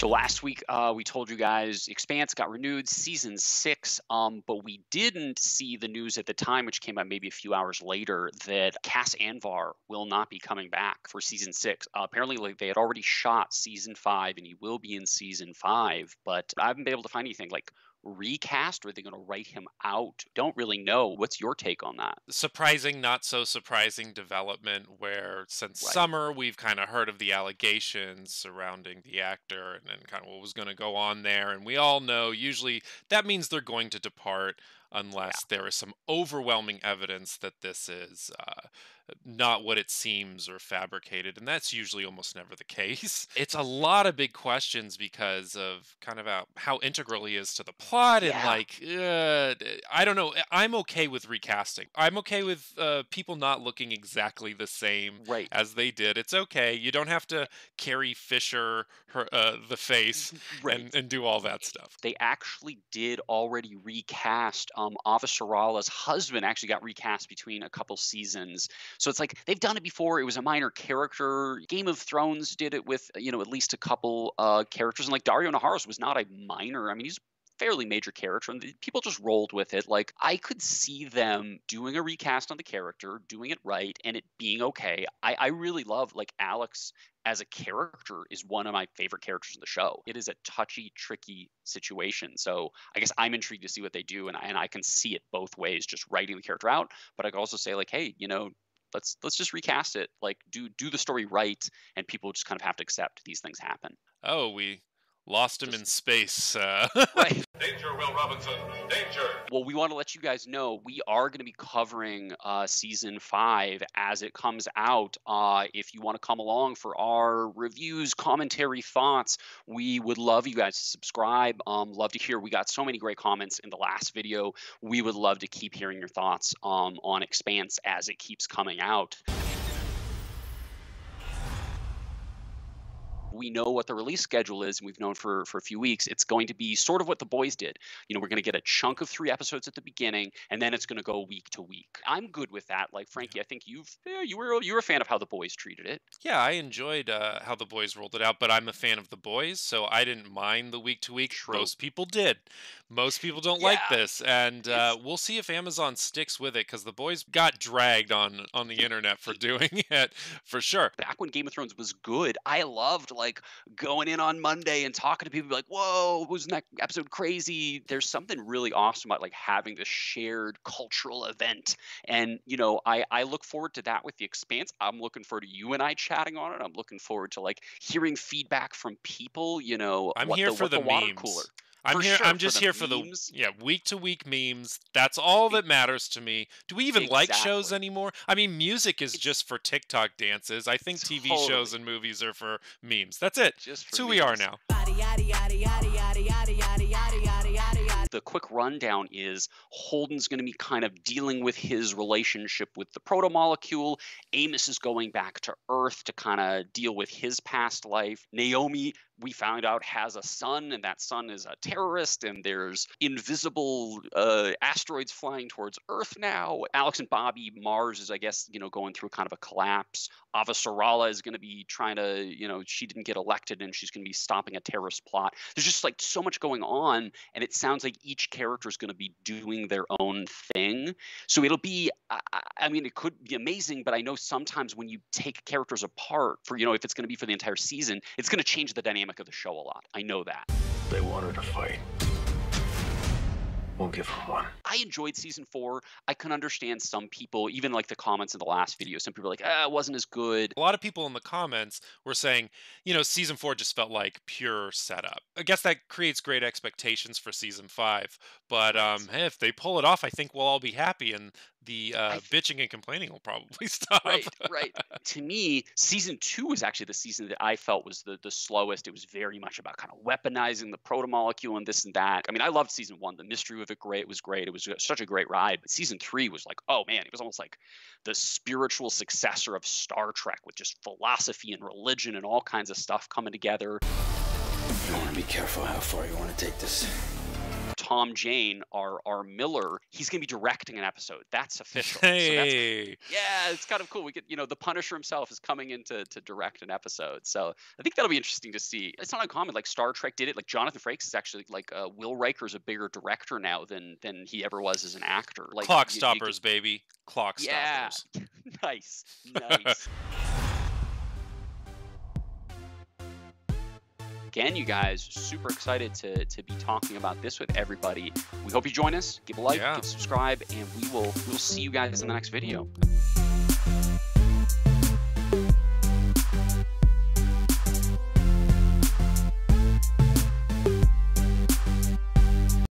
So last week uh, we told you guys Expanse got renewed, season six, um, but we didn't see the news at the time, which came out maybe a few hours later, that Cas Anvar will not be coming back for season six. Uh, apparently, like, they had already shot season five, and he will be in season five, but I haven't been able to find anything like recast or are they going to write him out? Don't really know. What's your take on that? Surprising, not so surprising development where since right. summer we've kind of heard of the allegations surrounding the actor and, and kind of what was going to go on there. And we all know usually that means they're going to depart unless yeah. there is some overwhelming evidence that this is uh, not what it seems or fabricated. And that's usually almost never the case. It's a lot of big questions because of kind of how, how integral he is to the plot. And like, uh, I don't know. I'm okay with recasting. I'm okay with uh, people not looking exactly the same right. as they did. It's okay. You don't have to Carrie Fisher her, uh, the face right. and, and do all that stuff. They actually did already recast um, Avasarala's husband actually got recast between a couple seasons. So it's like they've done it before. It was a minor character. Game of Thrones did it with you know at least a couple uh, characters, and like Daario Naharis was not a minor. I mean, he's fairly major character and people just rolled with it. Like i could see them doing a recast on the character doing it right and it being okay. I, I really love like alex as a character is one of my favorite characters in the show. It is a touchy tricky situation so i guess i'm intrigued to see what they do and I, and I can see it both ways just writing the character out but i can also say like hey you know let's let's just recast it. Like do do the story right and people just kind of have to accept these things happen. Oh we Lost him in space. Uh. right. Danger, Will Robinson. Danger. Well, we want to let you guys know we are going to be covering uh, season five as it comes out. Uh, if you want to come along for our reviews, commentary, thoughts, we would love you guys to subscribe. Um, love to hear. We got so many great comments in the last video. We would love to keep hearing your thoughts um, on Expanse as it keeps coming out. We know what the release schedule is, and we've known for for a few weeks, it's going to be sort of what the boys did. You know, we're going to get a chunk of three episodes at the beginning, and then it's going to go week to week. I'm good with that. Like Frankie, yeah. I think you've yeah, you were you were a fan of how the boys treated it. Yeah, I enjoyed uh, how the boys rolled it out, but I'm a fan of the boys, so I didn't mind the week to week. Most people did. Most people don't yeah. like this, and uh, we'll see if Amazon sticks with it because the boys got dragged on on the internet for doing it for sure. Back when Game of Thrones was good, I loved like going in on Monday and talking to people like, "Whoa, wasn't that episode crazy?" There's something really awesome about like having this shared cultural event, and you know, I I look forward to that with the Expanse. I'm looking forward to you and I chatting on it. I'm looking forward to like hearing feedback from people. You know, I'm here the, for the, the water cooler. I'm here. Sure, I'm just here for memes. the yeah week to week memes. That's all that matters to me. Do we even exactly. like shows anymore? I mean, music is just for TikTok dances. I think TV totally. shows and movies are for memes. That's it. Just That's who memes. we are now. The quick rundown is Holden's going to be kind of dealing with his relationship with the proto molecule. Amos is going back to Earth to kind of deal with his past life. Naomi we found out has a son, and that son is a terrorist, and there's invisible uh, asteroids flying towards Earth now. Alex and Bobby, Mars is, I guess, you know, going through kind of a collapse. Avasarala is going to be trying to, you know, she didn't get elected, and she's going to be stopping a terrorist plot. There's just like so much going on, and it sounds like each character is going to be doing their own thing. So it'll be, I, I mean, it could be amazing, but I know sometimes when you take characters apart for, you know, if it's going to be for the entire season, it's going to change the dynamic dynamic of the show a lot. I know that. They wanted to fight. We'll give them one. I enjoyed season four. I can understand some people, even like the comments in the last video. Some people are like, ah, it wasn't as good. A lot of people in the comments were saying, you know, season four just felt like pure setup. I guess that creates great expectations for season five. But um, hey, if they pull it off, I think we'll all be happy. And the uh, bitching and complaining will probably stop. Right, right. to me, season two was actually the season that I felt was the the slowest. It was very much about kind of weaponizing the proto molecule and this and that. I mean, I loved season one. The mystery of it, great. It was great. It was such a great ride. But season three was like, oh man, it was almost like the spiritual successor of Star Trek with just philosophy and religion and all kinds of stuff coming together. You want to be careful how far you want to take this Tom Jane, our our Miller, he's going to be directing an episode. That's official. So that's, Hey, yeah, it's kind of cool. We get, you know, the Punisher himself is coming in to, to direct an episode. So I think that'll be interesting to see. It's not uncommon. Like Star Trek did it. Like Jonathan Frakes is actually like uh, Will Riker's a bigger director now than than he ever was as an actor. Like clock you- you stoppers, baby. Clock Yeah. stoppers. nice, nice. Again, you guys, super excited to, to be talking about this with everybody. We hope you join us. Give a like, Yeah. give a subscribe, and we will we will see you guys in the next video.